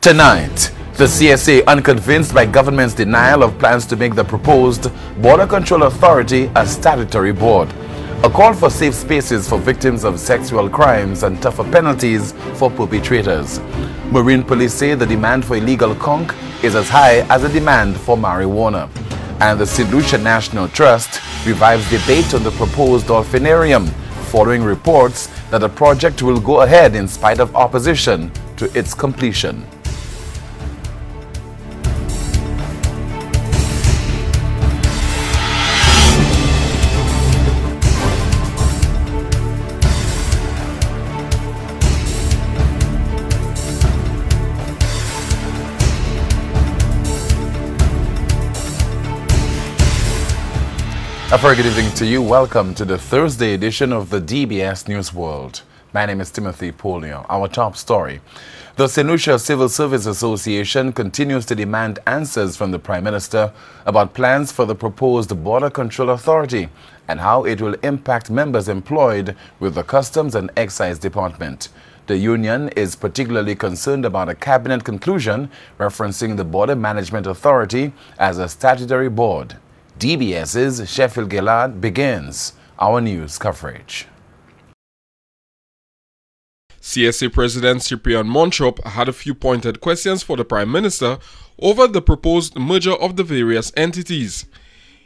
Tonight, the CSA unconvinced by government's denial of plans to make the proposed Border Control Authority a statutory board. A call for safe spaces for victims of sexual crimes and tougher penalties for perpetrators. Marine police say the demand for illegal conch is as high as the demand for marijuana. And the St. Lucia National Trust revives debate on the proposed dolphinarium following reports that the project will go ahead in spite of opposition to its completion. A very good evening to you. Welcome to the Thursday edition of the DBS News World. My name is Timothy Poleon. Our top story. The. Lucia Civil Service Association continues to demand answers from the Prime Minister about plans for the proposed Border Control Authority and how it will impact members employed with the Customs and Excise Department. The union is particularly concerned about a cabinet conclusion referencing the Border Management Authority as a statutory board. DBS's Sheffield Gillard begins our news coverage. CSA President Cyprian Montrope had a few pointed questions for the Prime Minister over the proposed merger of the various entities.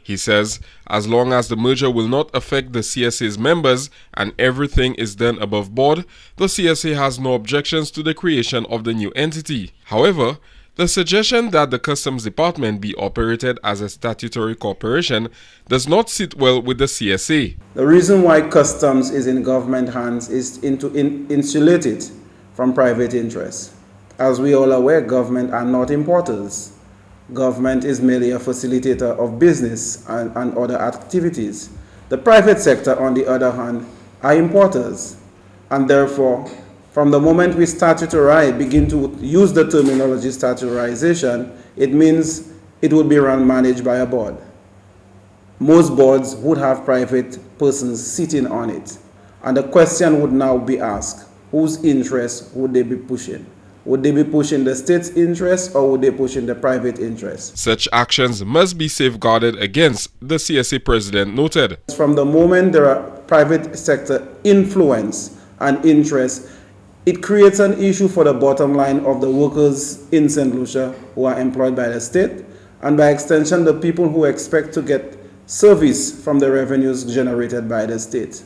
He says as long as the merger will not affect the CSA's members and everything is done above board, the CSA has no objections to the creation of the new entity. However, the suggestion that the Customs Department be operated as a statutory corporation does not sit well with the CSA. The reason why customs is in government hands is to in insulate it from private interests. As we all are aware, government are not importers. Government is merely a facilitator of business and, and other activities. The private sector, on the other hand, are importers, and therefore from the moment we statutorize, begin to use the terminology statutorization, it means it would be run managed by a board. Most boards would have private persons sitting on it. And the question would now be asked, whose interest would they be pushing? Would they be pushing the state's interest or would they be pushing the private interest? Such actions must be safeguarded against, the CSA president noted. From the moment there are private sector influence and interest, it creates an issue for the bottom line of the workers in St. Lucia who are employed by the state, and by extension, the people who expect to get service from the revenues generated by the state.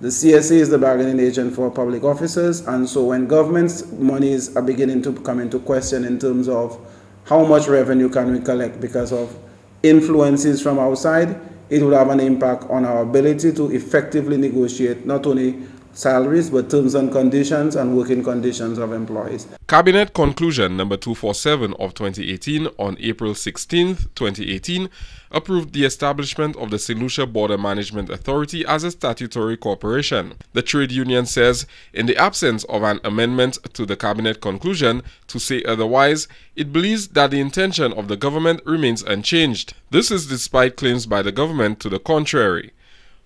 The CSA is the bargaining agent for public officers, and so when government's monies are beginning to come into question in terms of how much revenue can we collect because of influences from outside, it will have an impact on our ability to effectively negotiate not only salaries, but terms and conditions and working conditions of employees. Cabinet Conclusion number 247 of 2018 on April 16, 2018 approved the establishment of the St. Lucia Border Management Authority as a statutory corporation. The trade union says in the absence of an amendment to the cabinet conclusion to say otherwise, it believes that the intention of the government remains unchanged. This is despite claims by the government to the contrary.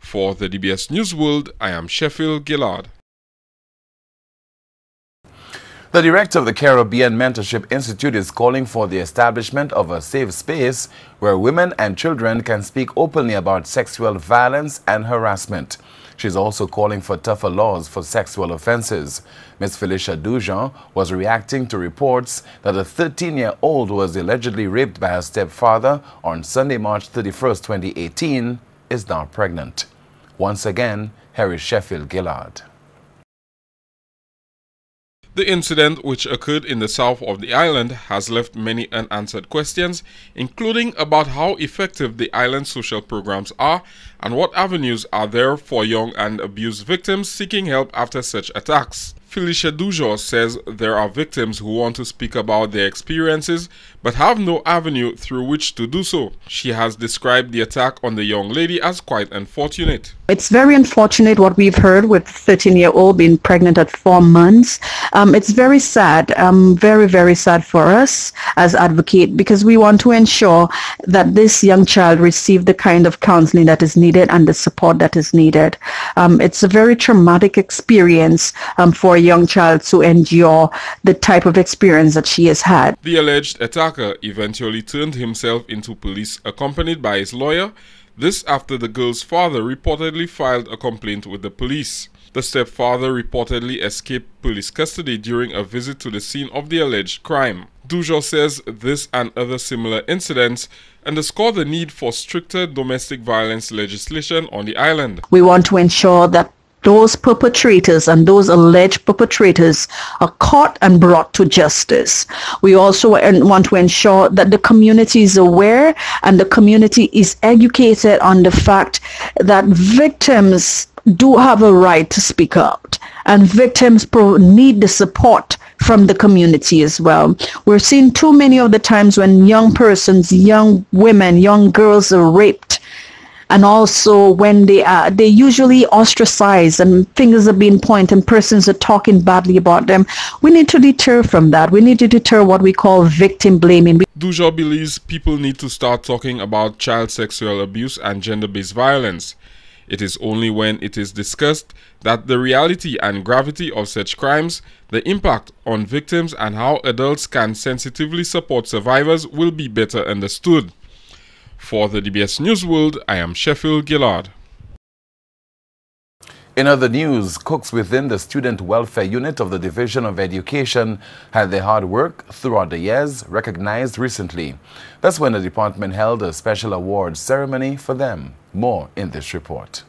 For the DBS News World, I am Sheffield Gillard. The director of the Caribbean Mentorship Institute is calling for the establishment of a safe space where women and children can speak openly about sexual violence and harassment. She's also calling for tougher laws for sexual offenses. Ms. Felicia Dujon was reacting to reports that a 13-year-old was allegedly raped by her stepfather on Sunday, March 31, 2018, is now pregnant. Once again, Harry Sheffield Gillard. The incident, which occurred in the south of the island, has left many unanswered questions, including about how effective the island's social programs are and what avenues are there for young and abused victims seeking help after such attacks. Felicia Dujo says there are victims who want to speak about their experiences but have no avenue through which to do so. She has described the attack on the young lady as quite unfortunate. It's very unfortunate what we've heard with 13-year-old being pregnant at four months. Um, it's very sad, um, very, very sad for us as advocate because we want to ensure that this young child receive the kind of counseling that is needed and the support that is needed. Um, it's a very traumatic experience um, for a young child to endure the type of experience that she has had. The alleged attacker eventually turned himself into police accompanied by his lawyer this after the girl's father reportedly filed a complaint with the police. The stepfather reportedly escaped police custody during a visit to the scene of the alleged crime. Dujo says this and other similar incidents underscore the need for stricter domestic violence legislation on the island. We want to ensure that those perpetrators and those alleged perpetrators are caught and brought to justice. We also want to ensure that the community is aware and the community is educated on the fact that victims do have a right to speak out and victims need the support from the community as well. We're seeing too many of the times when young persons, young women, young girls are raped and also when they are they usually ostracized and fingers are being pointed and persons are talking badly about them. We need to deter from that. We need to deter what we call victim blaming. Dujo believes people need to start talking about child sexual abuse and gender-based violence. It is only when it is discussed that the reality and gravity of such crimes, the impact on victims, and how adults can sensitively support survivors will be better understood. For the DBS News World, I am Sheffield Gillard. In other news, cooks within the Student Welfare Unit of the Division of Education had their hard work throughout the years recognized recently. That's when the department held a special awards ceremony for them. More in this report.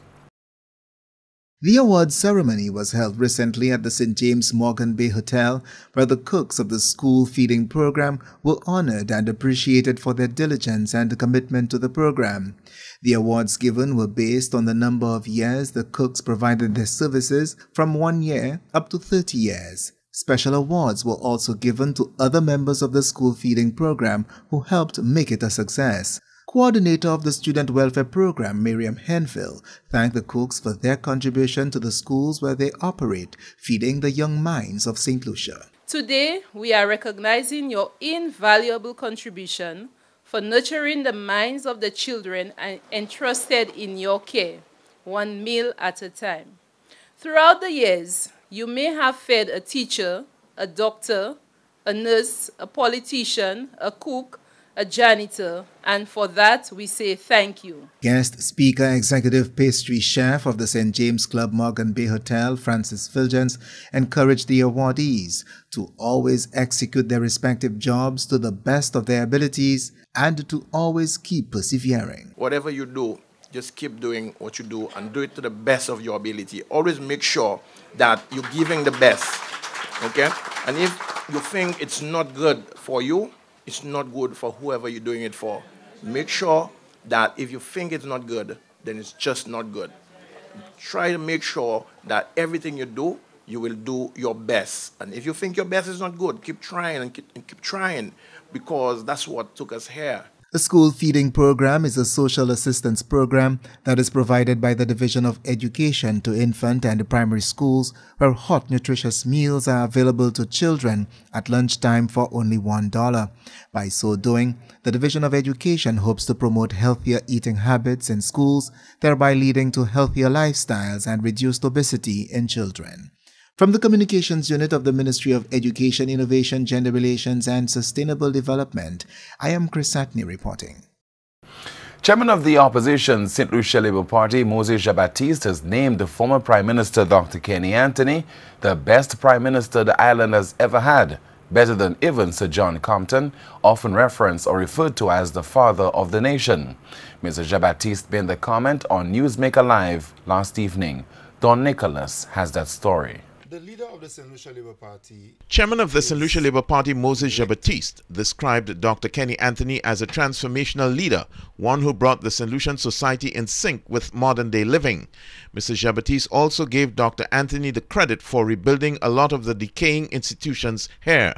The awards ceremony was held recently at the St. James Morgan Bay Hotel, where the cooks of the school feeding program were honored and appreciated for their diligence and commitment to the program. The awards given were based on the number of years the cooks provided their services from one year up to 30 years. Special awards were also given to other members of the school feeding program who helped make it a success. Coordinator of the Student Welfare Program, Miriam Henville, thanked the cooks for their contribution to the schools where they operate, feeding the young minds of St. Lucia. Today, we are recognizing your invaluable contribution for nurturing the minds of the children entrusted in your care, one meal at a time. Throughout the years, you may have fed a teacher, a doctor, a nurse, a politician, a cook, a janitor, and for that we say thank you. Guest speaker, executive pastry chef of the St. James Club Morgan Bay Hotel, Francis Filgens, encouraged the awardees to always execute their respective jobs to the best of their abilities and to always keep persevering. Whatever you do, just keep doing what you do and do it to the best of your ability. Always make sure that you're giving the best. Okay? And if you think it's not good for you, it's not good for whoever you're doing it for. Make sure that if you think it's not good, then it's just not good. Try to make sure that everything you do, you will do your best. And if you think your best is not good, keep trying and keep, and keep trying because that's what took us here. The school feeding program is a social assistance program that is provided by the Division of Education to infant and primary schools where hot nutritious meals are available to children at lunchtime for only $1. By so doing, the Division of Education hopes to promote healthier eating habits in schools, thereby leading to healthier lifestyles and reduced obesity in children. From the Communications Unit of the Ministry of Education, Innovation, Gender Relations and Sustainable Development, I am Chris Satney reporting. Chairman of the opposition St. Lucia Labour Party, Moses Jean-Baptiste, has named the former Prime Minister Dr. Kenny Anthony the best Prime Minister the island has ever had, better than even Sir John Compton, often referenced or referred to as the father of the nation. Mr. Jean-Baptiste made the comment on Newsmaker Live last evening. Don Nicholas has that story. The leader of the St. Lucia Labour Party, Chairman of the St. Lucia Labour Party, Moses Jean-Baptiste, described Dr. Kenny Anthony as a transformational leader, one who brought the St. Lucian society in sync with modern day living. Mr. Jean-Baptiste also gave Dr. Anthony the credit for rebuilding a lot of the decaying institutions here.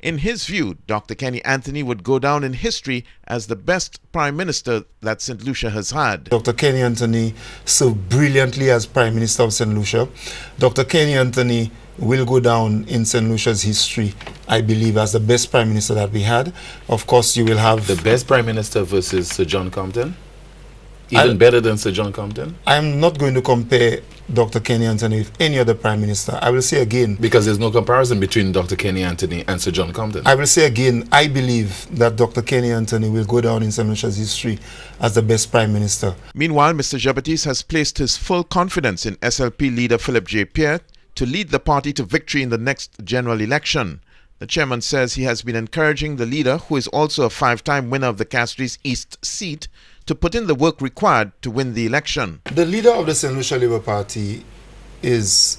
In his view, Dr. Kenny Anthony would go down in history as the best prime minister that St. Lucia has had. Dr. Kenny Anthony served brilliantly as prime minister of St. Lucia. Dr. Kenny Anthony will go down in St. Lucia's history, I believe, as the best prime minister that we had. Of course, you will have the best prime minister versus Sir John Compton. Even I'll, better than Sir John Compton? I'm not going to compare Dr. Kenny Anthony with any other prime minister. I will say again. Because there's no comparison between Dr. Kenny Anthony and Sir John Compton. I will say again, I believe that Dr. Kenny Anthony will go down in St. Lucia's history as the best prime minister. Meanwhile, Mr. Jean-Baptiste has placed his full confidence in SLP leader Philip J. Pierre to lead the party to victory in the next general election. The chairman says he has been encouraging the leader, who is also a five time winner of the Castries East seat, to put in the work required to win the election. The leader of the St. Lucia Labour Party is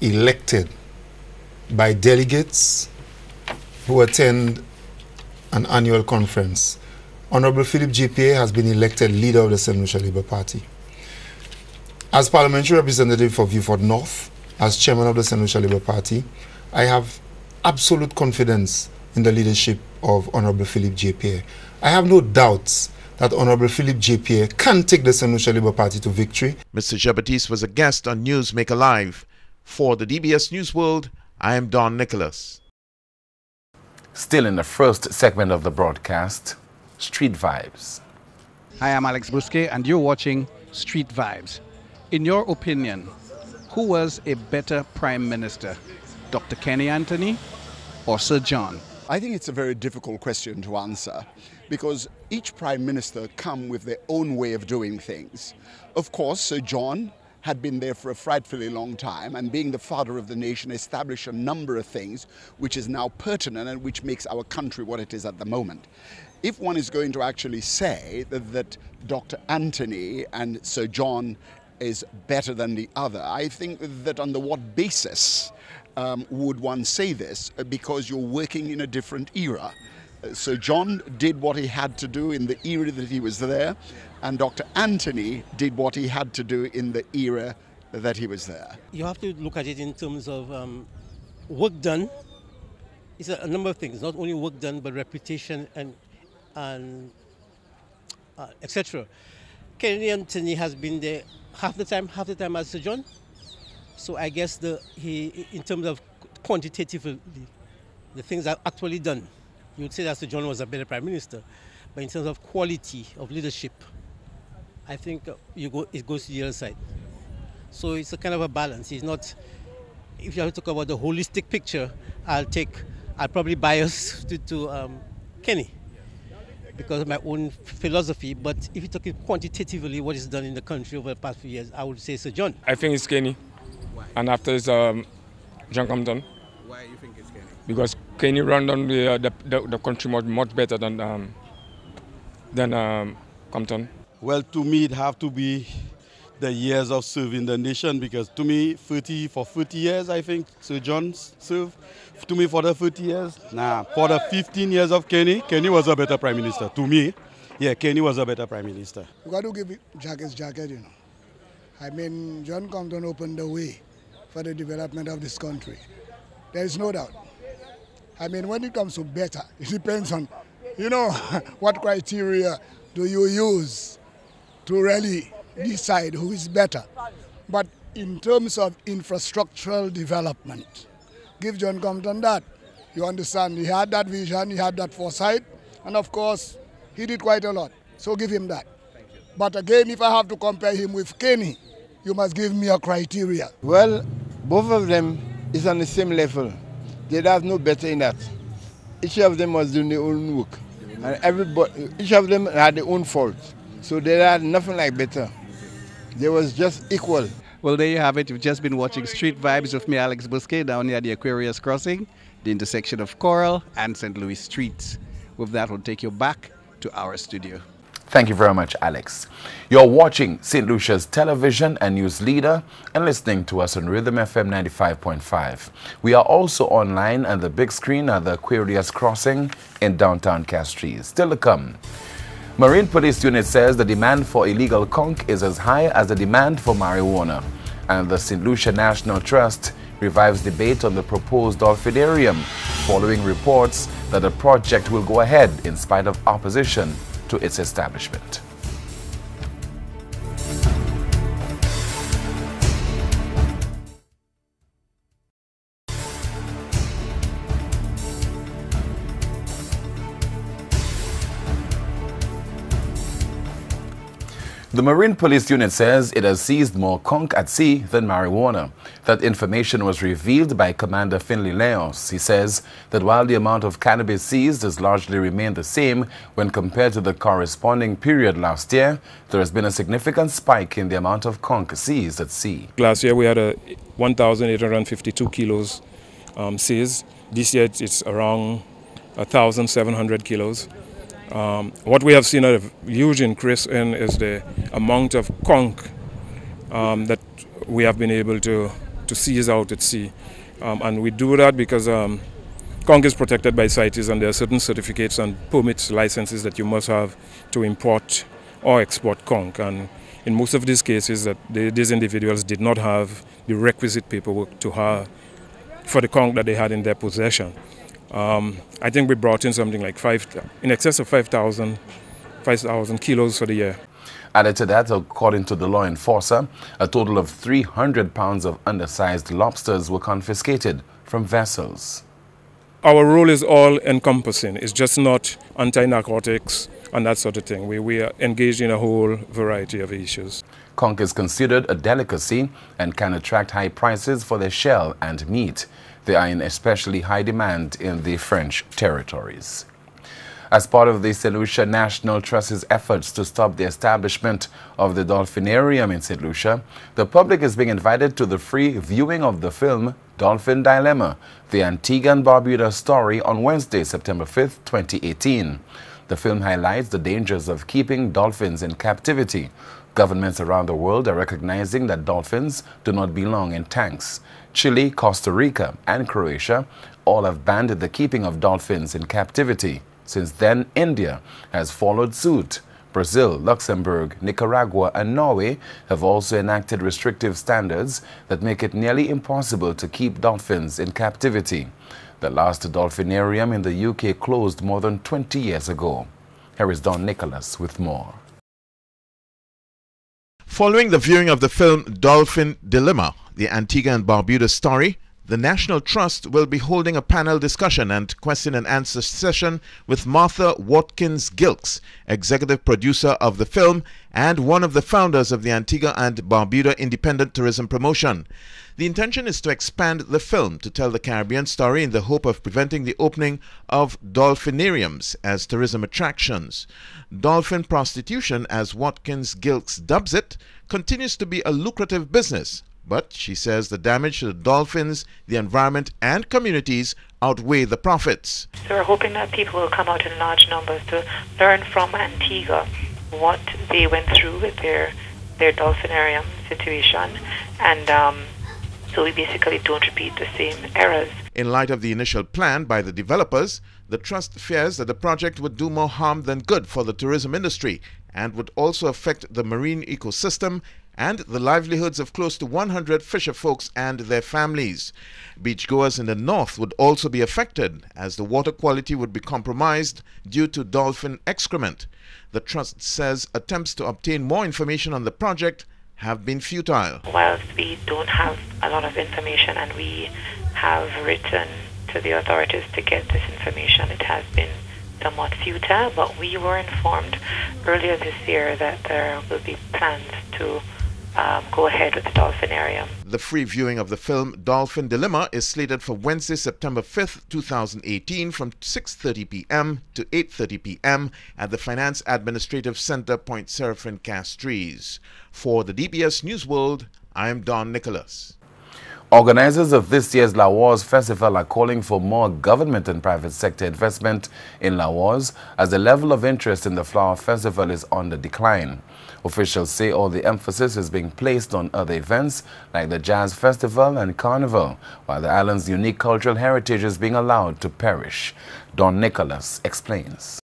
elected by delegates who attend an annual conference. Honorable Philip. Pierre has been elected leader of the St. Lucia Labour Party. As parliamentary representative for Vieux North, as chairman of the St. Lucia Labour Party, I have absolute confidence in the leadership of Honorable Philip. Pierre. I have no doubts that Honorable Philip J. Pierre can take the St. Lucia Labour Party to victory. Mr. Jean-Baptiste was a guest on Newsmaker Live. For the DBS News World, I am Don Nicholas. Still in the first segment of the broadcast, Street Vibes. Hi, I'm Alex Bousquet, and you're watching Street Vibes. In your opinion, who was a better Prime Minister, Dr. Kenny Anthony or Sir John? I think it's a very difficult question to answer because each prime minister come with their own way of doing things. Of course, Sir John had been there for a frightfully long time and being the father of the nation established a number of things which is now pertinent and which makes our country what it is at the moment. If one is going to actually say that, that Dr. Anthony and Sir John is better than the other, I think that on the what basis um, would one say this? Uh, because you're working in a different era. Uh, so John did what he had to do in the era that he was there, and Dr. Anthony did what he had to do in the era that he was there. You have to look at it in terms of um, work done. It's a, number of things, not only work done, but reputation and, and uh, etc. Kenny Anthony has been there half the time, half the time as Sir John. So I guess the he, in terms of quantitatively, the things are actually done. You would say that Sir John was a better prime minister, but in terms of quality of leadership, I think you go it goes to the other side. So it's a kind of a balance. It's not. If you have to talk about the holistic picture, I'll take. I'll probably bias to, to um, Kenny because of my own philosophy. But if you talk quantitatively, what is done in the country over the past few years, I would say Sir John. I think it's Kenny. And after is um, John Compton. Why you think it's Kenny? Because Kenny run down the, uh, the, the, the, country much, much better than um, than um, Compton. Well, to me, it have to be the years of serving the nation because to me, 30 for 30 years, I think Sir John served. To me, for the 30 years, nah. For the 15 years of Kenny, Kenny was a better prime minister. To me, yeah, Kenny was a better prime minister. You got to give Jack his jacket, you know. I mean, John Compton opened the way for the development of this country. There is no doubt. I mean, when it comes to better, it depends on, you know, what criteria do you use to really decide who is better. But in terms of infrastructural development, give John Compton that. You understand, he had that vision, he had that foresight, and of course, he did quite a lot. So give him that. But again, if I have to compare him with Kenny, you must give me a criteria. Well, both of them is on the same level. They have no better in that. Each of them was doing their own work. And everybody, each of them had their own fault. So they had nothing like better. They was just equal. Well, there you have it. You've just been watching Street Vibes with me, Alex Bousquet, down near the Aquarius Crossing, the intersection of Coral and St. Louis Streets. With that, we'll take you back to our studio. Thank you very much, Alex. You're watching St. Lucia's television and news leader and listening to us on Rhythm FM 95.5. We are also online at the big screen at the Aquarius Crossing in downtown Castries. Still to come. Marine Police Unit says the demand for illegal conch is as high as the demand for marijuana. And the St. Lucia National Trust revives debate on the proposed dolphinarium, following reports that the project will go ahead in spite of opposition to its establishment. The Marine Police Unit says it has seized more conch at sea than marijuana. That information was revealed by Commander Finley Leos. He says that while the amount of cannabis seized has largely remained the same when compared to the corresponding period last year, there has been a significant spike in the amount of conch seized at sea. Last year we had a 1,852 kilos um, seized. This year it's around 1,700 kilos. Um, what we have seen a huge increase in is the amount of conch um, that we have been able to, to seize out at sea. Um, and we do that because um, conch is protected by CITES and there are certain certificates and permits, licenses that you must have to import or export conch. And in most of these cases, that they, these individuals did not have the requisite paperwork to have for the conch that they had in their possession. Um, I think we brought in something like five, in excess of 5,000 5, kilos for the year. Added to that, according to the law enforcer, a total of 300 pounds of undersized lobsters were confiscated from vessels. Our role is all encompassing. It's just not anti narcotics and that sort of thing. We, we are engaged in a whole variety of issues. Conch is considered a delicacy and can attract high prices for their shell and meat. They are in especially high demand in the French territories. As part of the St. Lucia National Trust's efforts to stop the establishment of the Dolphinarium in St. Lucia, the public is being invited to the free viewing of the film Dolphin Dilemma, the Antigua and Barbuda story on Wednesday, September 5, 2018. The film highlights the dangers of keeping dolphins in captivity. Governments around the world are recognizing that dolphins do not belong in tanks. Chile, Costa Rica, and Croatia all have banned the keeping of dolphins in captivity. Since then, India has followed suit. Brazil, Luxembourg, Nicaragua, and Norway have also enacted restrictive standards that make it nearly impossible to keep dolphins in captivity. The last dolphinarium in the UK closed more than 20 years ago. Here is Don Nicholas with more. Following the viewing of the film Dolphin Dilemma, the Antigua and Barbuda story, the National Trust will be holding a panel discussion and question and answer session with Martha Watkins Gilkes, executive producer of the film and one of the founders of the Antigua and Barbuda Independent Tourism Promotion. The intention is to expand the film to tell the Caribbean story in the hope of preventing the opening of dolphinariums as tourism attractions. Dolphin prostitution, as Watkins Gilkes dubs it, continues to be a lucrative business but she says the damage to the dolphins, the environment, and communities outweigh the profits. So we're hoping that people will come out in large numbers to learn from Antigua what they went through with their their dolphinarium situation, and um, so we basically don't repeat the same errors. In light of the initial plan by the developers, the trust fears that the project would do more harm than good for the tourism industry and would also affect the marine ecosystem and the livelihoods of close to 100 fisher folks and their families. Beachgoers in the north would also be affected as the water quality would be compromised due to dolphin excrement. The trust says attempts to obtain more information on the project have been futile. Whilst we don't have a lot of information and we have written to the authorities to get this information, it has been somewhat futile, but we were informed earlier this year that there will be plans to um, go ahead with the Dolphinarium. The free viewing of the film Dolphin Dilemma is slated for Wednesday, September 5th, 2018 from 6.30 p.m. to 8.30 p.m. at the Finance Administrative Center, Pointe Seraphine, Castries. For the DBS News World, I am Don Nicholas. Organizers of this year's Lawas Festival are calling for more government and private sector investment in Lawas as the level of interest in the Flower Festival is on the decline. Officials say all the emphasis is being placed on other events like the Jazz Festival and Carnival, while the island's unique cultural heritage is being allowed to perish. Don Nicholas explains.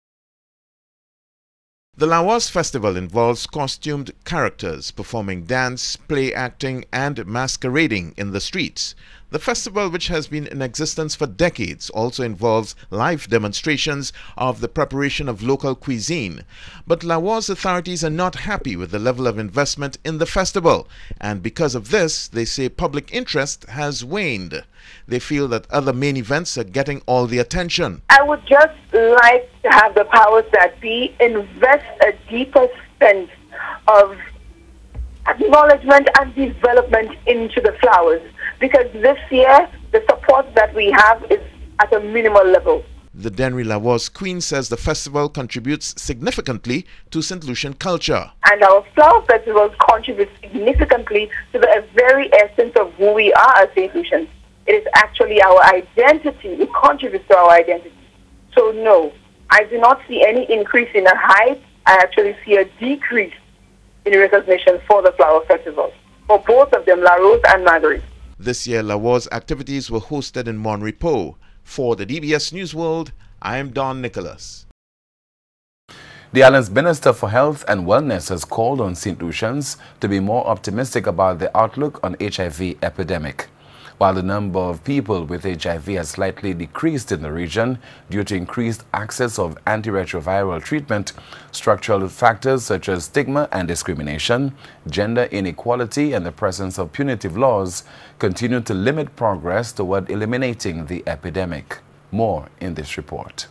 The Lawas Festival involves costumed characters performing dance, play acting, and masquerading in the streets. The festival, which has been in existence for decades, also involves live demonstrations of the preparation of local cuisine. But Lawas authorities are not happy with the level of investment in the festival, and because of this, they say public interest has waned. They feel that other main events are getting all the attention. I would just like to have the powers that be invest a deeper sense of acknowledgement and development into the flowers because this year the support that we have is at a minimal level. The Dennery Lawas Queen says the festival contributes significantly to St. Lucian culture. And our flower festivals contribute significantly to the very essence of who we are as St. Lucians. It is actually our identity. It contributes to our identity. So no, I do not see any increase in the hype. I actually see a decrease in recognition for the flower festivals, for both of them, La Rose and Marguerite. This year, Lawas activities were hosted in Mon Repos. For the DBS News World, I am Don Nicholas. The island's Minister for Health and Wellness has called on St. Lucians to be more optimistic about the outlook on HIV epidemic. While the number of people with HIV has slightly decreased in the region due to increased access of antiretroviral treatment, structural factors such as stigma and discrimination, gender inequality, and the presence of punitive laws continue to limit progress toward eliminating the epidemic. More in this report.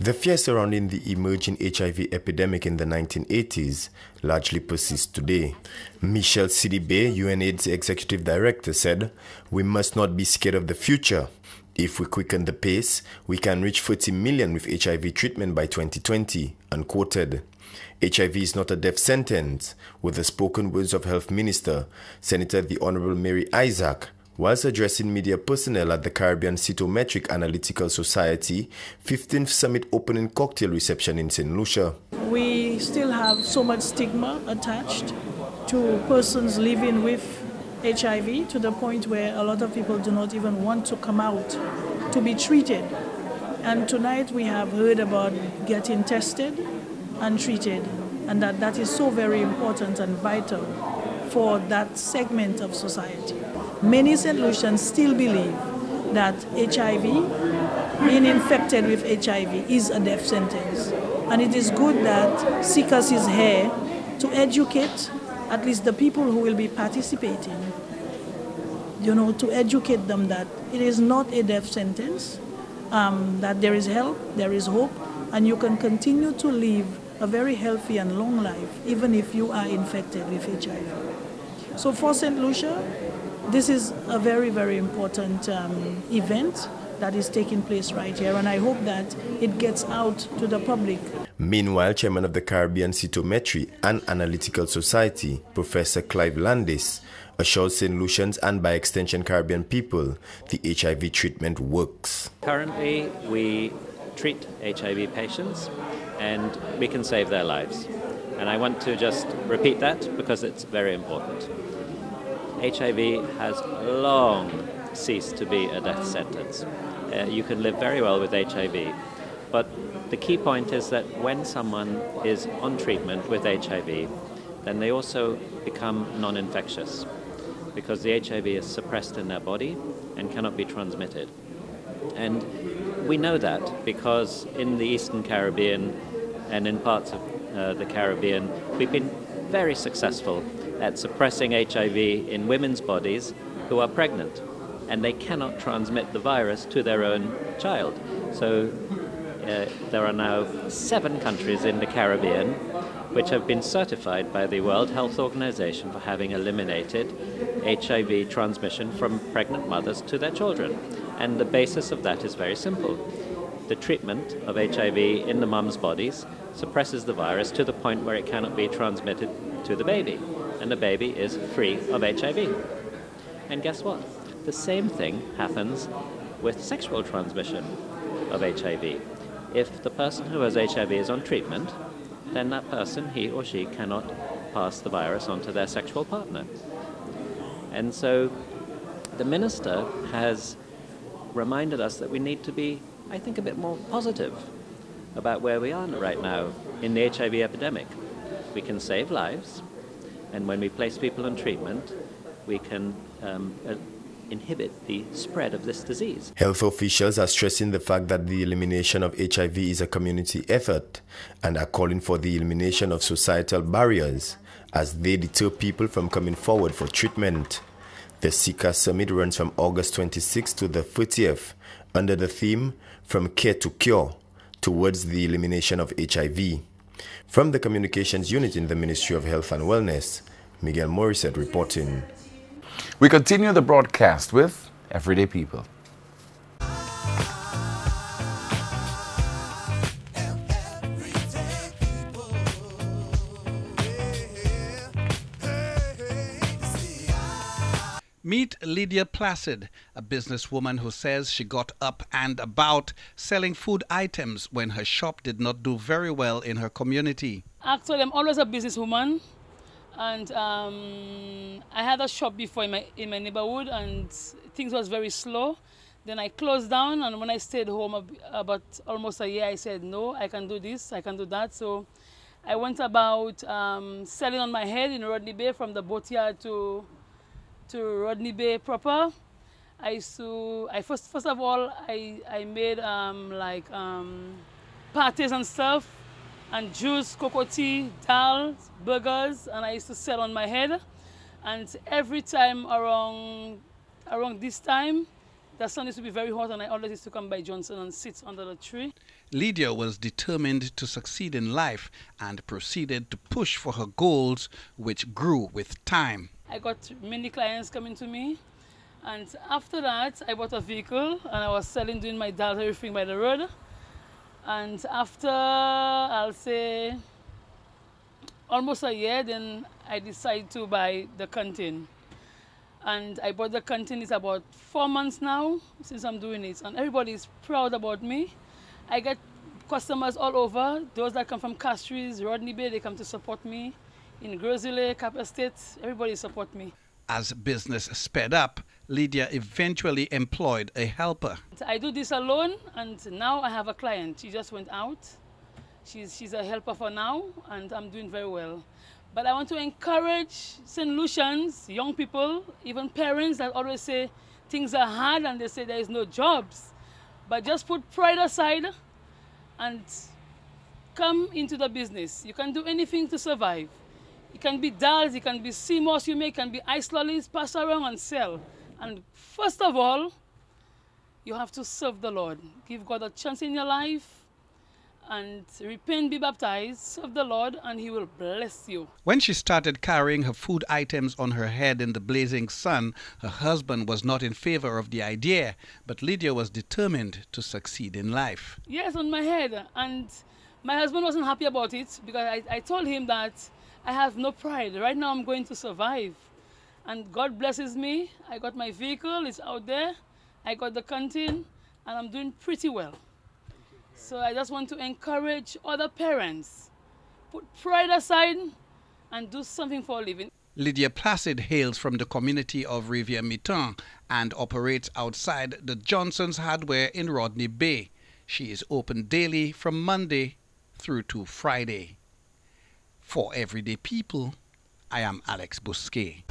The fear surrounding the emerging HIV epidemic in the 1980s largely persists today. Michel Sidibé, UNAIDS executive director, said, We must not be scared of the future. If we quicken the pace, we can reach 40 million with HIV treatment by 2020, unquoted. HIV is not a death sentence, with the spoken words of Health Minister, Senator the Honorable Mary Isaac, Whilst addressing media personnel at the Caribbean Cytometric Analytical Society 15th Summit opening cocktail reception in St. Lucia. We still have so much stigma attached to persons living with HIV to the point where a lot of people do not even want to come out to be treated. And tonight we have heard about getting tested and treated, and that that is so very important and vital for that segment of society many St. Lucians still believe that HIV, being infected with HIV, is a death sentence. And it is good that CICAS is here to educate at least the people who will be participating, you know, to educate them that it is not a death sentence, um, that there is help, there is hope, and you can continue to live a very healthy and long life even if you are infected with HIV. So for St. Lucia, this is a very, very important um, event that is taking place right here, and I hope that it gets out to the public. Meanwhile, Chairman of the Caribbean Cytometry and Analytical Society, Professor Clive Landis, assured St. Lucians and by extension Caribbean people the HIV treatment works. Currently, we treat HIV patients and we can save their lives. And I want to just repeat that because it's very important. HIV has long ceased to be a death sentence. Uh, you can live very well with HIV. But the key point is that when someone is on treatment with HIV, then they also become non infectious because the HIV is suppressed in their body and cannot be transmitted. And we know that because in the Eastern Caribbean and in parts of uh, the Caribbean, we've been very successful at suppressing HIV in women's bodies who are pregnant and they cannot transmit the virus to their own child. So uh, there are now seven countries in the Caribbean which have been certified by the World Health Organization for having eliminated HIV transmission from pregnant mothers to their children. And the basis of that is very simple. The treatment of HIV in the mum's bodies suppresses the virus to the point where it cannot be transmitted to the baby and the baby is free of HIV. And guess what? The same thing happens with sexual transmission of HIV. If the person who has HIV is on treatment, then that person, he or she, cannot pass the virus on to their sexual partner. And so the minister has reminded us that we need to be, I think, a bit more positive about where we are right now in the HIV epidemic. We can save lives, and when we place people on treatment, we can um, uh, inhibit the spread of this disease. Health officials are stressing the fact that the elimination of HIV is a community effort and are calling for the elimination of societal barriers as they deter people from coming forward for treatment. The SICA Summit runs from August 26th to the 30th under the theme From Care to Cure towards the elimination of HIV. From the Communications Unit in the Ministry of Health and Wellness, Miguel Morissette reporting. We continue the broadcast with Everyday People. Meet Lydia Placid, a businesswoman who says she got up and about selling food items when her shop did not do very well in her community. Actually, I'm always a businesswoman, and um, I had a shop before in my in my neighborhood, and things was very slow. Then I closed down, and when I stayed home about almost a year, I said, no, I can do this, I can do that. So I went about um, selling on my head in Rodney Bay from the boatyard to to Rodney Bay proper. I used to, I first, first of all, I, I made um, like um, parties and stuff, and juice, cocoa tea, dal, burgers, and I used to sell on my head. And every time around, around this time, the sun used to be very hot, and I always used to come by Johnson and sit under the tree. Lydia was determined to succeed in life and proceeded to push for her goals, which grew with time. I got many clients coming to me. And after that, I bought a vehicle and I was selling, doing my data everything by the road. And after, I'll say, almost a year, then I decided to buy the canteen. And I bought the canteen, it's about four months now since I'm doing it. And everybody is proud about me. I get customers all over, those that come from Castries, Rodney Bay, they come to support me in Gros Islet, Cap Estate, everybody support me. As business sped up, Lydia eventually employed a helper. I do this alone, and now I have a client. She just went out. She's, she's a helper for now, and I'm doing very well. But I want to encourage St. Lucians, young people, even parents that always say things are hard and they say there is no jobs. But just put pride aside and come into the business. You can do anything to survive. It can be dolls, it can be sea moss you make, it can be ice lollies, pass around and sell. And first of all, you have to serve the Lord. Give God a chance in your life and repent, be baptized, serve the Lord, and He will bless you. When she started carrying her food items on her head in the blazing sun, her husband was not in favor of the idea, but Lydia was determined to succeed in life. Yes, on my head. And my husband wasn't happy about it because I, I told him that I have no pride. Right now, I'm going to survive. And God blesses me. I got my vehicle, it's out there. I got the canteen, and I'm doing pretty well. So I just want to encourage other parents put pride aside and do something for a living. Lydia Placid hails from the community of Riviere Miton and operates outside the Johnson's Hardware in Rodney Bay. She is open daily from Monday through to Friday. For everyday people, I am Alex Bousquet.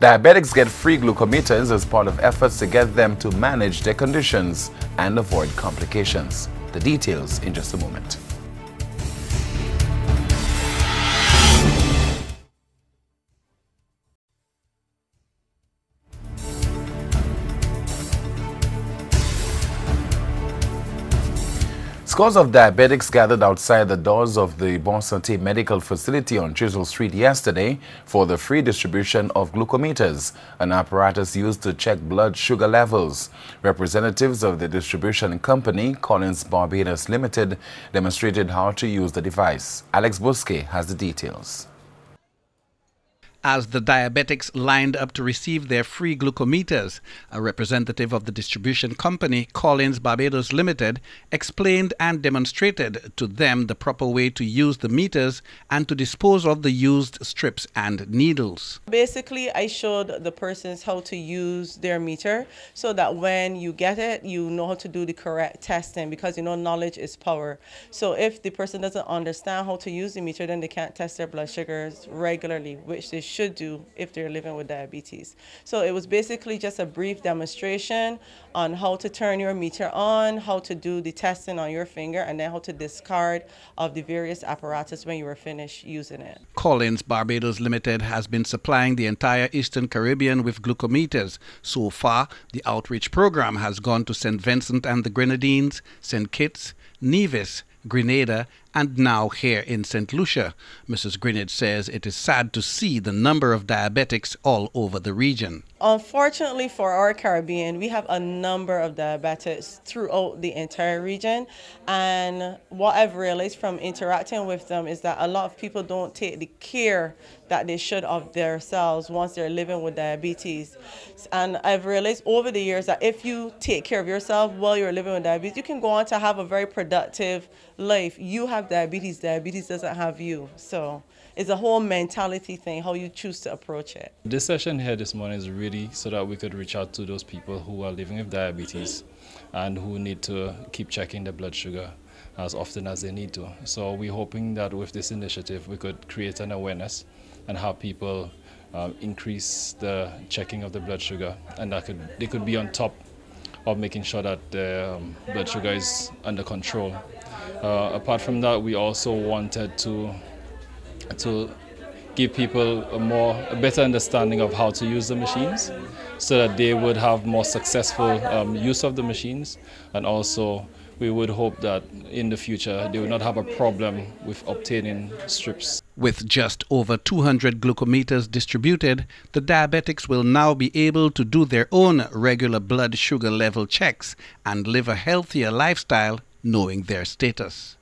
Diabetics get free glucometers as part of efforts to get them to manage their conditions and avoid complications. The details in just a moment. Scores of diabetics gathered outside the doors of the Bon Santé Medical Facility on Chisel Street yesterday for the free distribution of glucometers, an apparatus used to check blood sugar levels. Representatives of the distribution company, Collins Barbados Limited, demonstrated how to use the device. Alex Bousquet has the details. As the diabetics lined up to receive their free glucometers. A representative of the distribution company, Collins Barbados Limited, explained and demonstrated to them the proper way to use the meters and to dispose of the used strips and needles. Basically, I showed the persons how to use their meter so that when you get it, you know how to do the correct testing because you know knowledge is power. So if the person doesn't understand how to use the meter, then they can't test their blood sugars regularly, which they do if they're living with diabetes. So it was basically just a brief demonstration on how to turn your meter on, how to do the testing on your finger, and then how to discard of the various apparatus when you were finished using it. Collins Barbados Limited has been supplying the entire Eastern Caribbean with glucometers. So far, the outreach program has gone to St. Vincent and the Grenadines, St. Kitts, Nevis, Grenada, and now here in St. Lucia. Mrs. Grinnett says it is sad to see the number of diabetics all over the region. Unfortunately for our Caribbean, we have a number of diabetics throughout the entire region. And what I've realized from interacting with them is that a lot of people don't take the care that they should of themselves once they're living with diabetes. And I've realized over the years that if you take care of yourself while you're living with diabetes, you can go on to have a very productive life. You have diabetes, diabetes doesn't have you. So it's a whole mentality thing, how you choose to approach it. This session here this morning is really so that we could reach out to those people who are living with diabetes and who need to keep checking their blood sugar as often as they need to. So we're hoping that with this initiative we could create an awareness and have people uh, increase the checking of the blood sugar and that could they could be on top of making sure that the um, blood sugar is under control. Uh, apart from that, we also wanted to to give people a more a better understanding of how to use the machines so that they would have more successful um, use of the machines and also we would hope that in the future they would not have a problem with obtaining strips. With just over 200 glucometers distributed, the diabetics will now be able to do their own regular blood sugar level checks and live a healthier lifestyle knowing their status.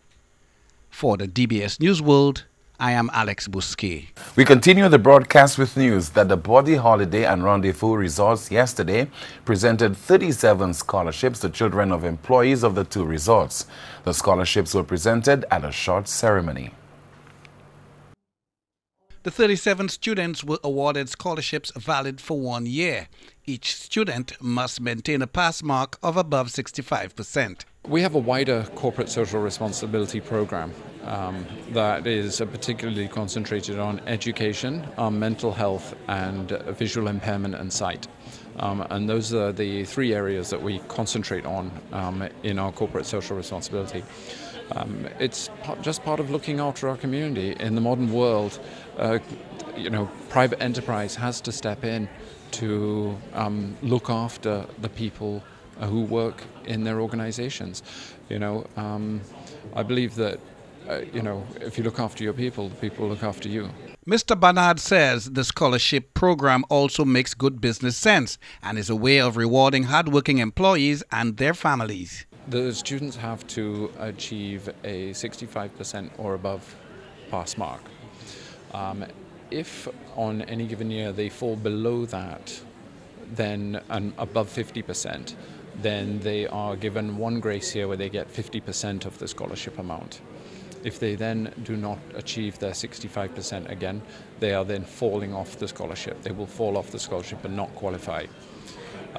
For the DBS News World, I am Alex Bousquet. We continue the broadcast with news that the Body Holiday and Rendezvous Resorts yesterday presented 37 scholarships to children of employees of the two resorts. The scholarships were presented at a short ceremony. The 37 students were awarded scholarships valid for one year. Each student must maintain a pass mark of above 65%. We have a wider corporate social responsibility program um, that is particularly concentrated on education, um, mental health, and visual impairment and sight. Um, and those are the three areas that we concentrate on um, in our corporate social responsibility. Um, it's just part of looking after our community. In the modern world, uh, you know, private enterprise has to step in to um, look after the people uh, who work in their organizations. You know, um, I believe that, uh, you know, if you look after your people, the people look after you. Mr. Barnard says the scholarship program also makes good business sense and is a way of rewarding hardworking employees and their families. The students have to achieve a 65% or above pass mark. Um, if on any given year they fall below that, then and above 50%, then they are given one grace year where they get 50% of the scholarship amount. If they then do not achieve their 65% again, they are then falling off the scholarship. They will fall off the scholarship and not qualify.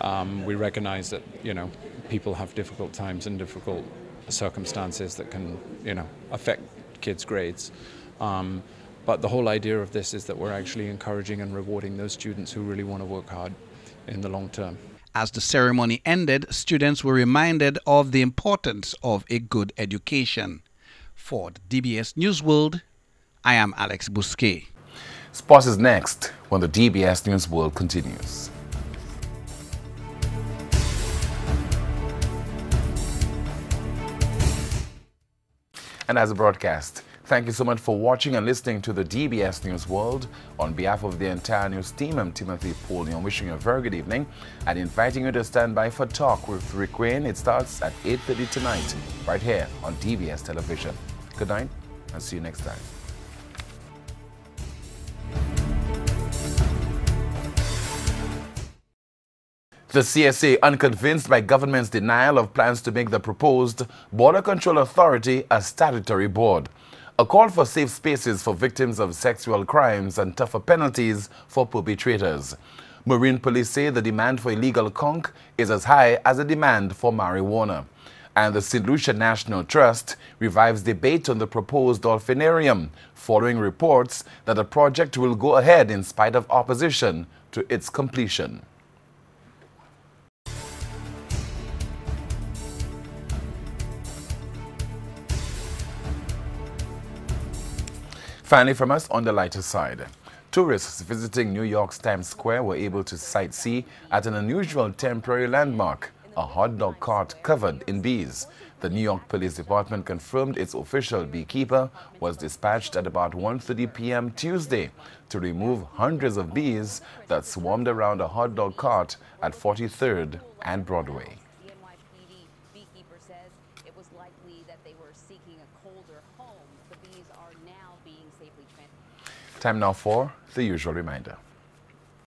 Um, we recognize that, you know, people have difficult times and difficult circumstances that can, you know, affect kids' grades. Um, but the whole idea of this is that we're actually encouraging and rewarding those students who really want to work hard in the long term. As the ceremony ended, students were reminded of the importance of a good education. For the DBS News World, I am Alex Bousquet. Sports is next when the DBS News World continues. And as a broadcast, Thank you so much for watching and listening to the DBS News World. On behalf of the entire news team, I'm Timothy Poleon, wishing you a very good evening and inviting you to stand by for Talk with Rick Wayne. It starts at 8.30 tonight, right here on DBS Television. Good night, and see you next time. The CSA unconvinced by government's denial of plans to make the proposed Border Control Authority a statutory board. A call for safe spaces for victims of sexual crimes and tougher penalties for perpetrators. Marine police say the demand for illegal conch is as high as the demand for marijuana. And the St. Lucia National Trust revives debate on the proposed dolphinarium, following reports that the project will go ahead in spite of opposition to its completion. Finally, from us on the lighter side. Tourists visiting New York's Times Square were able to sightsee at an unusual temporary landmark, a hot dog cart covered in bees. The New York Police Department confirmed its official beekeeper was dispatched at about 1.30 p.m. Tuesday to remove hundreds of bees that swarmed around a hot dog cart at 43rd and Broadway. Time now for the usual reminder.